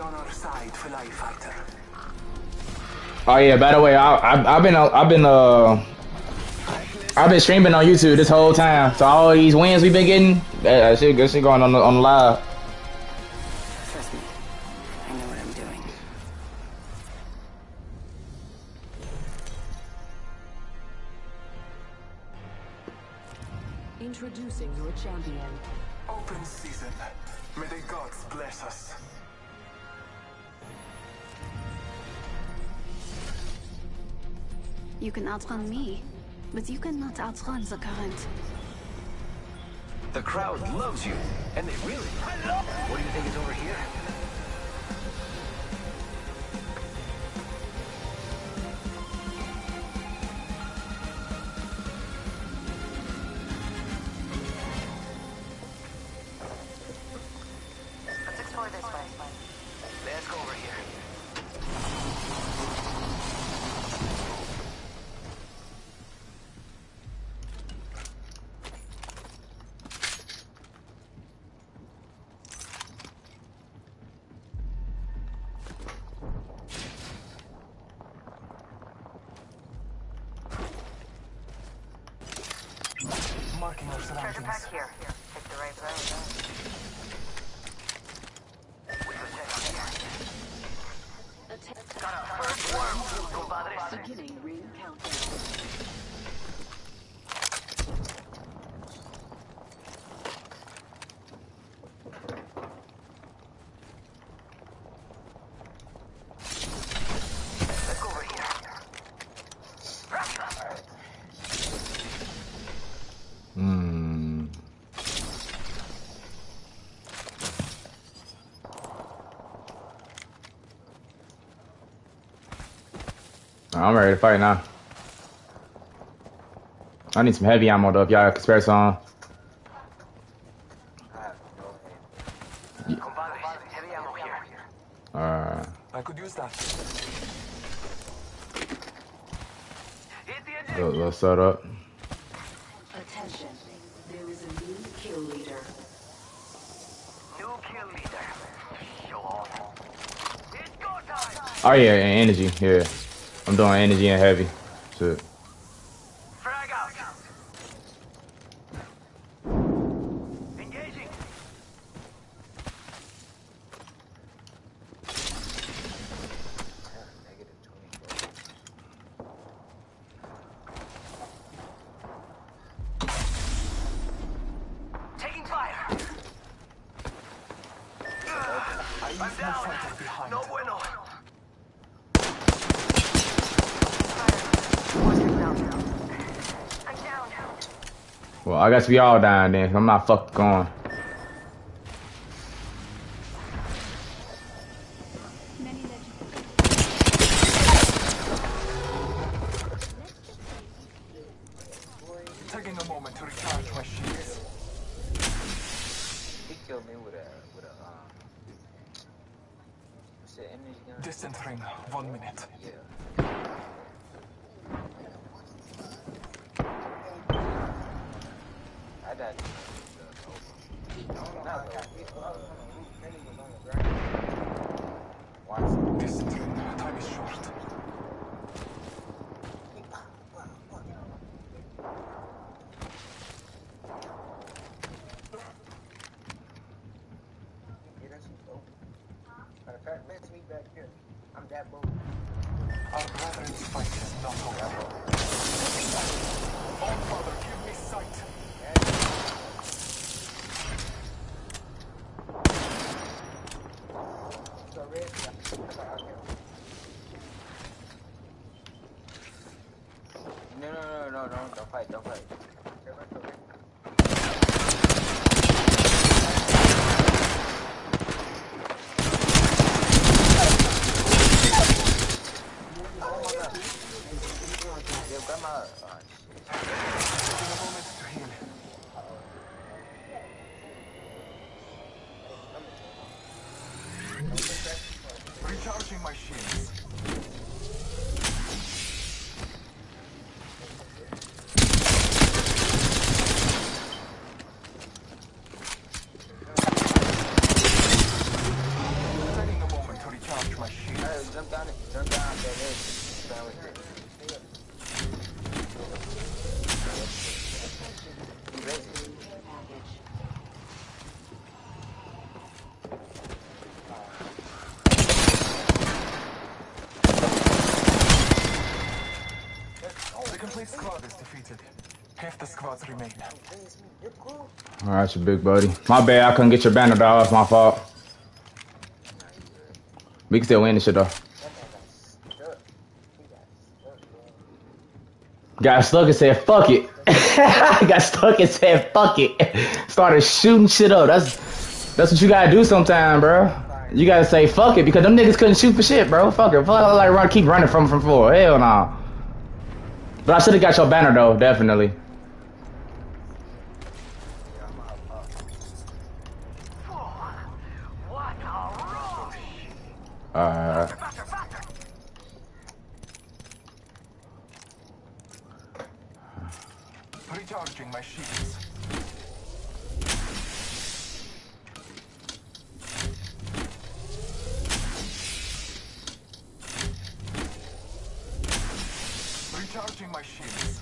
On our side, Fighter. Oh yeah. By the way, I, I've been uh, I've been uh I've been streaming on YouTube this whole time. So all these wins we've been getting, that, shit, that shit going on on live. Outrun me, but you cannot outrun the current. The crowd loves you, and they really. What do you think is over here? I'm ready to fight now. I need some heavy ammo though. If y'all can spare some. I have no hand. Compadres, heavy ammo here. Alright. I could use that. Hit the engine. Little, little setup. Attention. There is a new kill leader. New kill leader. Show off. It's go time. Oh yeah, energy. Yeah. I'm doing energy and heavy. Shit. Frag out. Engaging. Negative 24. Taking fire. I'm down. No bueno. I'm down. Well, I we all dying then. I'm not fucking going. Is defeated. Half the squads remain. All right, you big buddy. My bad. I couldn't get your banner, dog. It's my fault. We can still win this shit though. Got stuck and said, fuck it. [laughs] Got stuck and said, fuck it. Started shooting shit up. That's that's what you gotta do sometime, bro. You gotta say fuck it because them niggas couldn't shoot for shit, bro. Fuck it. Fuck like run, keep running from from floor. Hell no. But I should have got your banner though, definitely. What a rush! Alright. Faster, faster! Recharging my shields. Recharging my shields.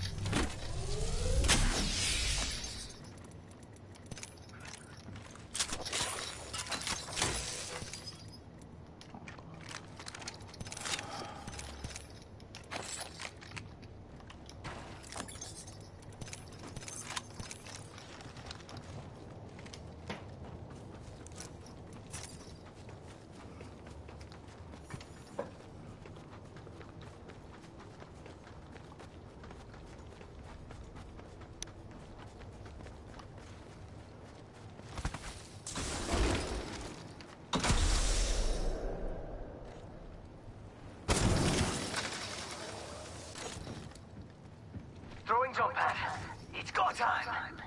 Throwing jump pad. It's go time!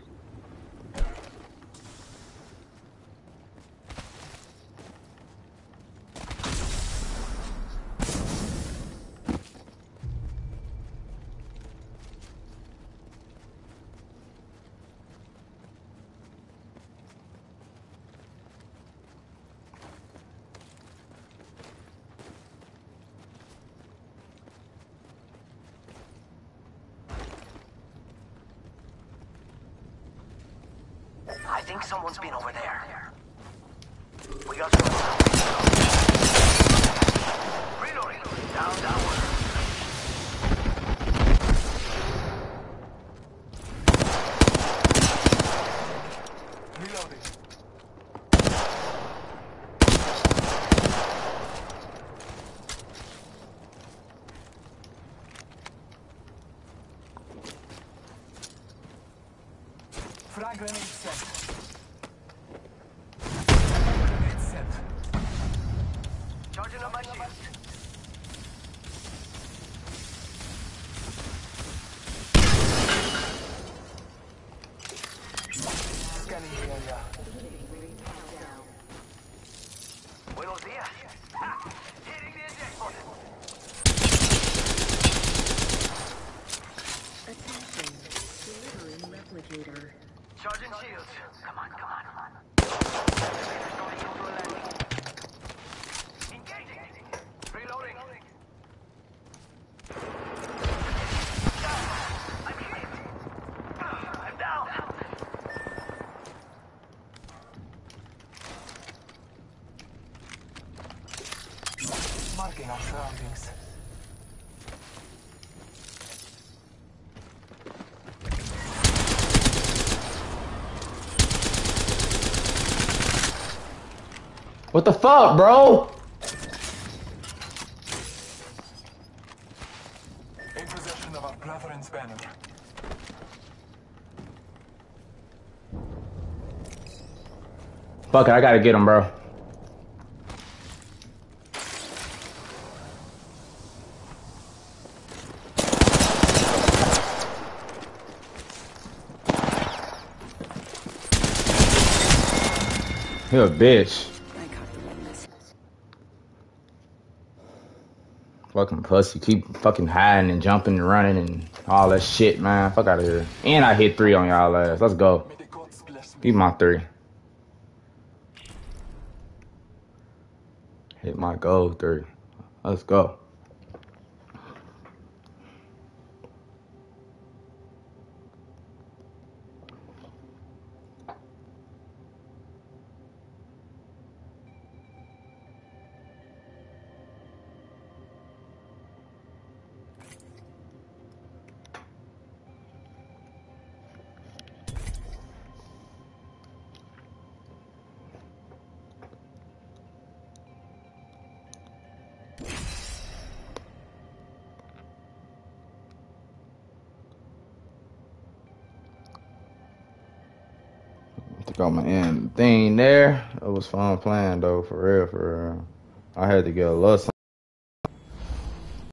I think someone's over there. We got downward. Reloading. Frag grenade set. Grenade set. Charging up my shield. Scanning the area. Buenos días. Ha! Hitting the eject button. Attention. Delivering replicator. Charging shields. Come What the fuck, bro? In possession of our brethren's banner. Fuck it, I gotta get him, bro. You're a bitch. Fucking pussy. Keep fucking hiding and jumping and running and all that shit, man. Fuck out of here. And I hit three on y'all ass. Let's go. Beat my three. Hit my goal three. Let's go. Took out my end thing there. It was fun playing though, for real, for real. I had to get a little